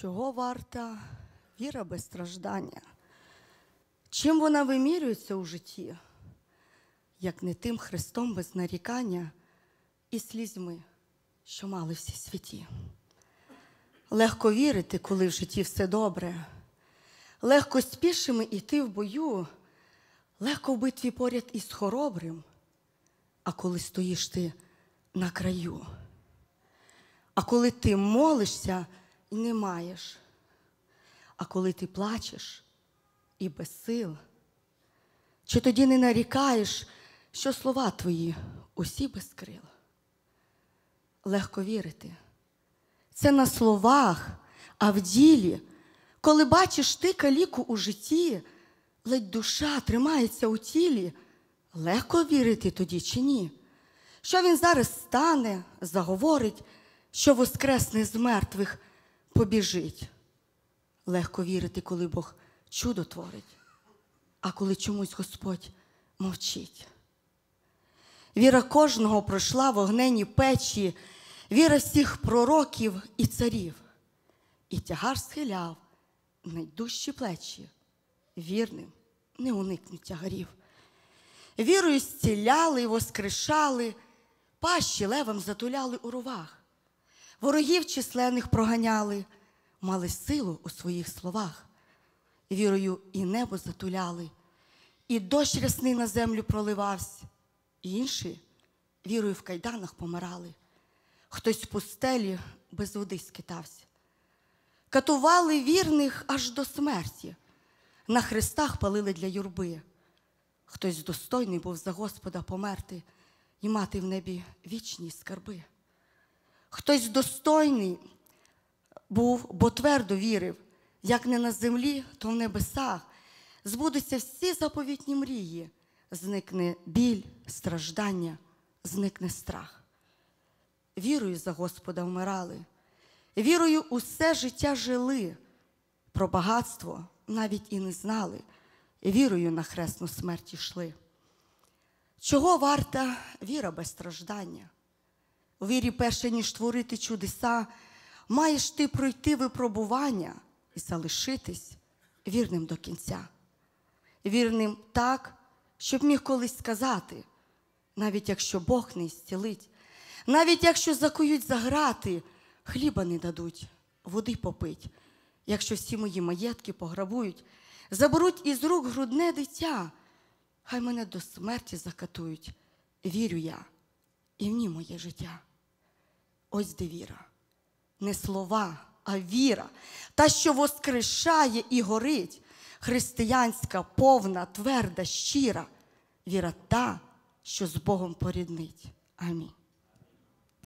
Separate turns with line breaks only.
Чого варта віра без страждання? Чим вона вимірюється у житті, як не тим Христом без нарікання і слізьми, що мали всі святі? Легко вірити, коли в житті все добре, легко спішими йти в бою, легко в битві поряд із хоробрим, а коли стоїш ти на краю. А коли ти молишся і не маєш, а коли ти плачеш і без сил, чи тоді не нарікаєш, що слова твої усі без крил? Легко вірити. Це на словах, а в ділі, коли бачиш ти каліку у житті, ледь душа тримається у тілі, легко вірити тоді чи ні? Що він зараз стане, заговорить, що воскресне з мертвих побіжить. Легко вірити, коли Бог чудо творить, а коли чомусь Господь мовчить. Віра кожного пройшла вогнені печі, віра всіх пророків і царів, і тягар схиляв найдужчі плечі, вірним не уникнуть тягарів. Вірою зціляли воскрешали, пащі левам затуляли у ровах, ворогів численних проганяли, мали силу у своїх словах. Вірою і небо затуляли, і дощ рясний на землю проливався, інші вірою в кайданах помирали, хтось в пустелі без води скитався. Катували вірних аж до смерті, на хрестах палили для юрби. Хтось достойний був за Господа померти і мати в небі вічні скарби. Хтось достойний був, бо твердо вірив, як не на землі, то в небесах. Збудуться всі заповітні мрії, зникне біль, страждання, зникне страх. Вірою за Господа вмирали, вірою усе життя жили, про багатство навіть і не знали, вірою на хресну смерть йшли. Чого варта віра без страждання? Вірі, перше, ніж творити чудеса, маєш ти пройти випробування і залишитись вірним до кінця. Вірним так, щоб міг колись сказати, навіть якщо Бог не зцілить, навіть якщо закують за грати, хліба не дадуть, води попить, якщо всі мої маєтки пограбують, заберуть із рук грудне дитя, хай мене до смерті закатують. Вірю я, і в ній моє життя. Ось де віра. Не слова, а віра, та, що воскрешає і горить, християнська, повна, тверда, щира, віра та, що з Богом поріднить. Амінь.